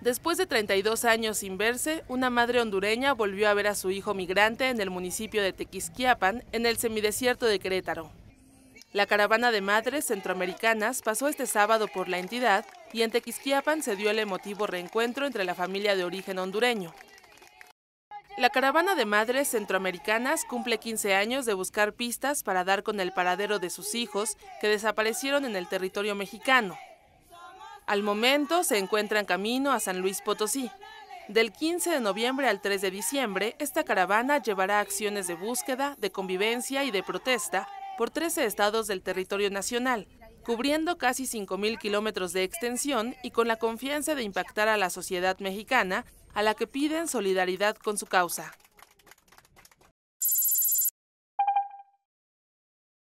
Después de 32 años sin verse, una madre hondureña volvió a ver a su hijo migrante en el municipio de Tequisquiapan, en el semidesierto de Querétaro. La caravana de madres centroamericanas pasó este sábado por la entidad y en Tequisquiapan se dio el emotivo reencuentro entre la familia de origen hondureño. La caravana de madres centroamericanas cumple 15 años de buscar pistas para dar con el paradero de sus hijos que desaparecieron en el territorio mexicano. Al momento se encuentra en camino a San Luis Potosí. Del 15 de noviembre al 3 de diciembre, esta caravana llevará acciones de búsqueda, de convivencia y de protesta por 13 estados del territorio nacional, cubriendo casi 5.000 kilómetros de extensión y con la confianza de impactar a la sociedad mexicana, a la que piden solidaridad con su causa.